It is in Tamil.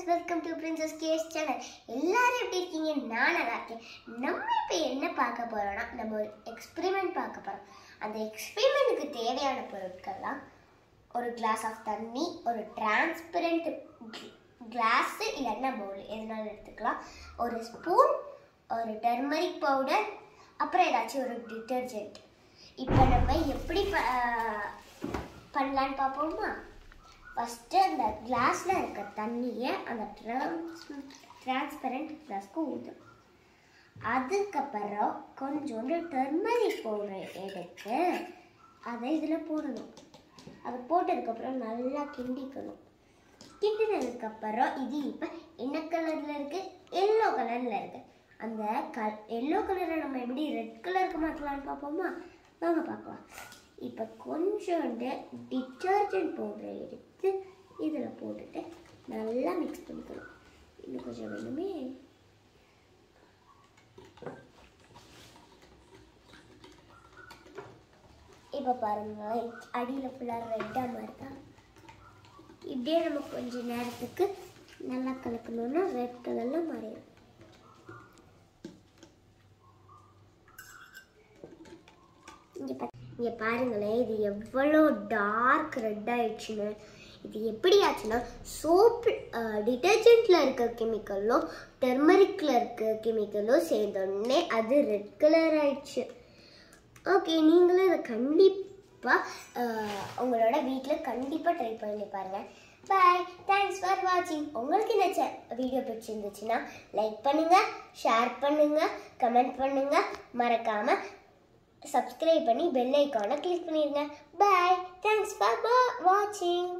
Friends welcome to princess case channel எல்லாரும் எப்படி இருக்கீங்க? நான் நல்லா இருக்கேன். நம்ம இப்போ என்ன பார்க்க போகிறோம்னா நம்ம ஒரு எக்ஸ்பெரிமெண்ட் பார்க்க போகிறோம் அந்த எக்ஸ்பெரிமெண்ட்டுக்கு தேவையான பொருட்கள்லாம் ஒரு கிளாஸ் ஆஃப் தண்ணி ஒரு டிரான்ஸ்பரண்ட் கிளாஸு இல்லைன்னா பவுல் எதுனாலும் எடுத்துக்கலாம். ஒரு ஸ்பூன் ஒரு டர்மரிக் பவுடர் அப்புறம் ஏதாச்சும் ஒரு டிட்டர்ஜென்ட் இப்போ நம்ம எப்படி ப- பண்ணலான்னு பார்ப்போமா? ஃபஸ்ட்டு அந்த கிளாஸில் இருக்க தண்ணியை அந்த ட்ரான்ஸ் டிரான்ஸ்பரண்ட் கிளாஸ்க்கு ஊற்றும் அதுக்கப்புறம் கொஞ்சோண்டு டர்மரிக் பவுடர் எடுத்து அதை இதில் போடணும். அது போட்டதுக்கப்புறம் நல்லா கிண்டிக்கணும். கிண்டினதுக்கப்புறம் இது இப்போ என்ன கலரில் இருக்குது எல்லோ கலரில் இருக்குது அந்த க எல்லோ கலரை நம்ம எப்படி ரெட் கலருக்கு மாற்றலான்னு பார்ப்போமா? வாங்க பார்க்கலாம். இப்போ கொஞ்சோண்டு டிட்டர்ஜென்ட் பவுடரை எடுத்து இதில் போட்டுட்டு நல்லா மிக்ஸ் பண்ணிக்கணும். இன்னும் கொஞ்சம் வேணுமே? இப்போ பாருங்க அடியில் ஃபுல்லாக ரெட்டாக மாதிரி தான் இப்படியே நம்ம கொஞ்சம் நேரத்துக்கு நல்லா கலக்கணுன்னா ரெட் கலரில் மாறிடும். இங்கே பாருங்களேன் இது எவ்வளோ டார்க் ரெட் ஆயிடுச்சுன்னு. இது எப்படி ஆச்சுன்னா சோப் டிட்டர்ஜென்ட்டில் இருக்க கெமிக்கலும் டெர்மரிக்கில் இருக்க கெமிக்கலும் சேர்ந்தோடனே அது ரெட் கலர் ஆயிடுச்சு. ஓகே நீங்களும் இதை கண்டிப்பாக உங்களோட வீட்டில் கண்டிப்பாக ட்ரை பண்ணி பாருங்கள் பாய் தேங்க்ஸ் ஃபார் வாட்சிங் உங்களுக்கு இந்த வீடியோ பிடிச்சிருந்துச்சுன்னா லைக் பண்ணுங்கள் ஷேர் பண்ணுங்கள் கமெண்ட் பண்ணுங்கள் மறக்காமல் சப்ஸ்கிரைப் பண்ணி பெல் ஐக்கானை கிளிக் பண்ணிடுங்க பாய் தேங்க்ஸ் ஃபார் வாட்சிங்